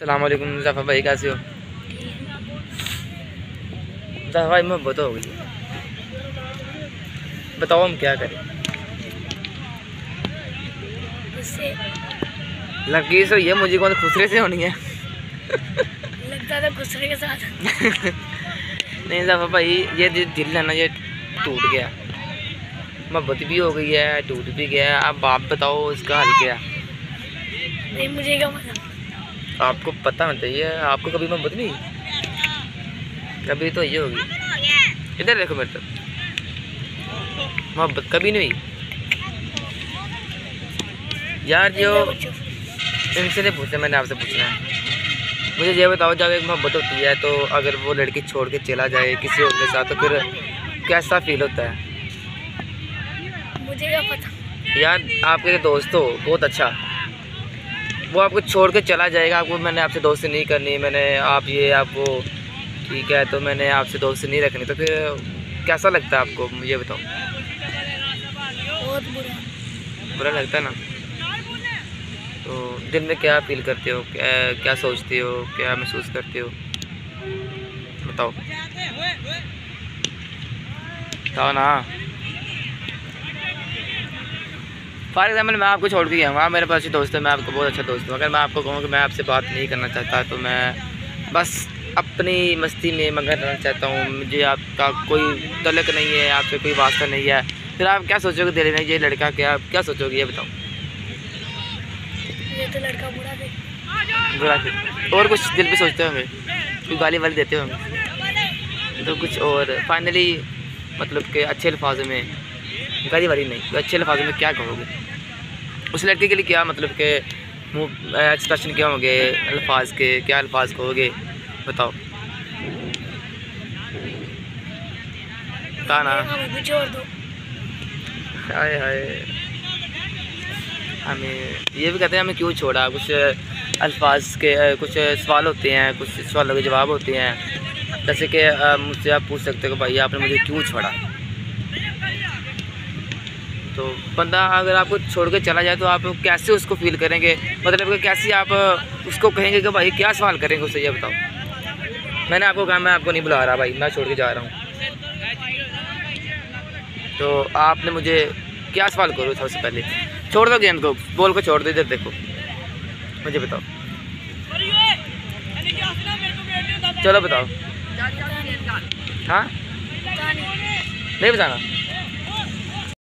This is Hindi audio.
सलामकुम मुजफ़ा भाई कैसे हो? मुजफ़ा भाई मोहब्बत हो गई बताओ हम क्या करें? लड़की से ये मुझे कौन खुसरे से होनी है? लगता था गुस्से के साथ। नहीं मुजफ़ा भाई ये दिल है ना ये टूट गया। मोहब्बत भी हो गई है टूट भी गया अब आप बताओ इसका हल क्या नहीं मुझे क्या पता? आपको पता होना चाहिए आपको कभी मोहब्बत नहीं हुई? कभी तो ये होगी। इधर देखो मेरे तरफ़। मोहब्बत कभी नहीं यार जो इनसे नहीं पूछना मैंने आपसे पूछना है। मुझे ये बताओ जब एक मोहब्बत होती है तो अगर वो लड़की छोड़ के चला जाए किसी और के साथ तो फिर कैसा फील होता है? मुझे क्या पता। यार आपके दोस्त हो बहुत अच्छा। वो आपको छोड़ के चला जाएगा आपको मैंने आपसे दोस्ती नहीं करनी मैंने आप ये आप वो ठीक है तो मैंने आपसे दोस्ती नहीं रखनी तो फिर कैसा लगता है आपको मुझे बताओ? बुरा। बुरा लगता है ना? तो दिल में क्या फील करते हो? क्या क्या सोचते हो? क्या महसूस करते हो? बताओ। बताओ ना। फॉर एग्ज़ाम्पल मैं आपको छोड़ के गया हूँ। आप मेरे पास ही दोस्त है मैं आपको बहुत अच्छा दोस्त हूँ। अगर मैं आपको कहूँ कि मैं आपसे बात नहीं करना चाहता तो मैं बस अपनी मस्ती में मगन रहना चाहता हूँ। मुझे आपका कोई तलक नहीं है आपसे कोई वास्ता नहीं है। फिर आप क्या सोचोगे दिल में? ये लड़का क्या क्या सोचोगे? ये बताओ। ये तो लड़का बुरा बुरा और कुछ दिल पे सोचते होंगे? कोई गाली वाली देते होंगे? तो कुछ और। फाइनली मतलब के अच्छे अल्फाजों में गाली वाली नहीं। तो अच्छे अल्फाजों में क्या कहोगे? उस लड़के के लिए क्या मतलब के मुँह एक्सप्रेशन क्या होंगे? अल्फाज के क्या अल्फाज कहोगे? बताओ। बता ना हमें भी छोड़ दो। हाय हाय। हमें ये भी कहते हैं हमें क्यों छोड़ा? कुछ अल्फाज के कुछ सवाल होते हैं कुछ सवालों के जवाब होते हैं। जैसे कि मुझसे आप पूछ सकते हो भाई आपने मुझे क्यों छोड़ा? तो बंदा अगर आपको छोड़ के चला जाए तो आप कैसे उसको फील करेंगे? मतलब कि कैसे आप, उसको कहेंगे कि भाई, क्या सवाल करेंगे उससे ये बताओ। मैंने आपको कहा, मैं आपको नहीं बुला रहा भाई, मैं छोड़ के जा रहा हूँ। तो आपने मुझे क्या सवाल करो सबसे पहले? छोड़ दो गेंद को, बॉल को छोड़ दो इधर, देखो। मुझे बताओ। चलो बताओ। हाँ? नहीं बताना।